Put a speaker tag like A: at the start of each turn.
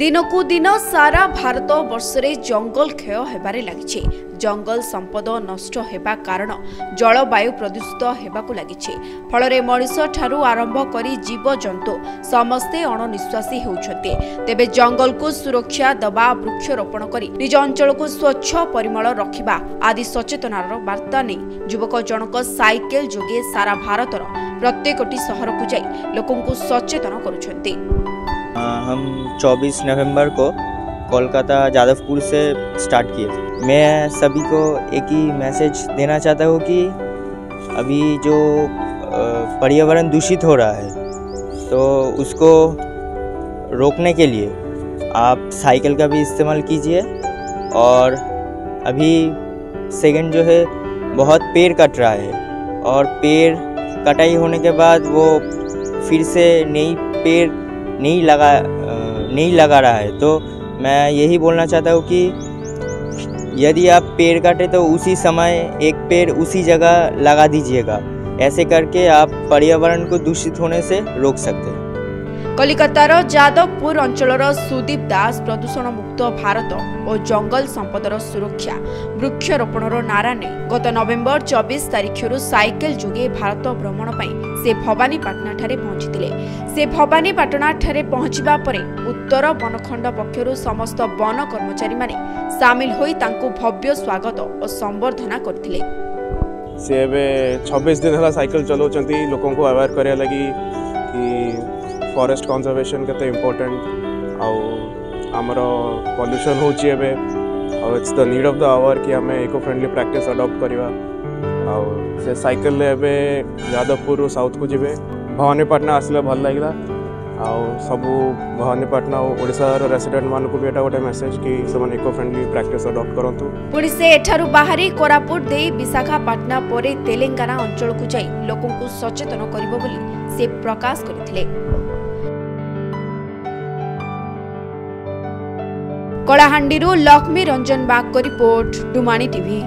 A: ଦିନକୁ ଦିନ ସାରା ଭାରତ ବର୍ଷରେ ଜଙ୍ଗଲ କ୍ଷୟ ହେବାରେ ଲାଗିଛି ଜଙ୍ଗଲ ସମ୍ପଦ ନଷ୍ଟ ହେବା କାରଣ ଜଳବାୟୁ ପ୍ରଦୂଷିତ ହେବାକୁ ଲାଗିଛି ଫଳରେ ମଣିଷଠାରୁ ଆରମ୍ଭ କରି ଜୀବଜନ୍ତୁ ସମସ୍ତେ ଅଣନିଶ୍ୱାସୀ ହେଉଛନ୍ତି ତେବେ ଜଙ୍ଗଲକୁ ସୁରକ୍ଷା ଦେବା ବୃକ୍ଷରୋପଣ କରି ନିଜ ଅଞ୍ଚଳକୁ ସ୍ୱଚ୍ଛ ପରିମଳ ରଖିବା ଆଦି ସଚେତନାର ବାର୍ତ୍ତା ନେଇ ଯୁବକ ଜଣକ ସାଇକେଲ ଯୋଗେ ସାରା ଭାରତର ପ୍ରତ୍ୟେକଟି ସହରକୁ ଯାଇ ଲୋକଙ୍କୁ ସଚେତନ କରୁଛନ୍ତି
B: हम 24 नवंबर को कोलकाता जादवपुर से स्टार्ट किए थे मैं सभी को एक ही मैसेज देना चाहता हूँ कि अभी जो पर्यावरण दूषित हो रहा है तो उसको रोकने के लिए आप साइकिल का भी इस्तेमाल कीजिए और अभी सेकंड जो है बहुत पेड़ कट रहा है और पेड़ कटाई होने के बाद वो फिर से नई पेड़ नहीं लगा नहीं लगा रहा है तो मैं यही बोलना चाहता हूँ कि यदि आप पेड़ काटें तो उसी समय एक पेड़ उसी जगह लगा दीजिएगा ऐसे करके आप पर्यावरण को दूषित होने से रोक सकते हैं
A: କଲିକତାର ଯାଦବପୁର ଅଞ୍ଚଳର ସୁଦୀପ ଦାସ ପ୍ରଦୂଷଣ ମୁକ୍ତ ଭାରତ ଓ ଜଙ୍ଗଲ ସମ୍ପଦର ସୁରକ୍ଷା ବୃକ୍ଷରୋପଣର ନାରା ନେଇ ଗତ ନଭେମ୍ବର ଚବିଶ ତାରିଖରୁ ସାଇକେଲ ଯୋଗେ ଭାରତ ଭ୍ରମଣ ପାଇଁ ସେ ଭବାନୀପାଟଣାଠାରେ ପହଞ୍ଚିଥିଲେ ସେ ଭବାନୀପାଟଣାଠାରେ ପହଞ୍ଚିବା ପରେ ଉତ୍ତର ବନଖଣ୍ଡ ପକ୍ଷରୁ ସମସ୍ତ ବନ କର୍ମଚାରୀମାନେ ସାମିଲ ହୋଇ ତାଙ୍କୁ ଭବ୍ୟ ସ୍ୱାଗତ ଓ ସମ୍ବର୍ଦ୍ଧନା କରିଥିଲେ
C: ସେ ଏବେ ଛବିଶ ଦିନ ହେଲା ସାଇକେଲ ଚଲାଉଛନ୍ତି ଲୋକଙ୍କୁ ଆୱେର୍ କରିବା ଲାଗି फरेस्ट कनजरभेसन के इम्पोर्टेन्ट आमर पल्यूशन हो it's the need of the hour कि आम इको फ्रेंडली प्राक्ट अडप्ट करवा से सैकल यादवपुर साउथ को जी भवानीपाटना आसले भल लगे आ सब भवानीपाटना ओडार रेसीडेट मान को भी यहाँ गोटे मेसेज कि इको फ्रेंडली प्राक्ट अडप्ट
A: करूँ पुणी से एठारू बाहरी कोरापुट दे विशाखापाटना पर तेलेाना अंचल को जा लोक सचेतन कर प्रकाश करते କଳାହାଣ୍ଡିରୁ ଲକ୍ଷ୍ମୀ ରଞ୍ଜନ ବାଗଙ୍କ ରିପୋର୍ଟ ଡୁମାଣି ଟିଭି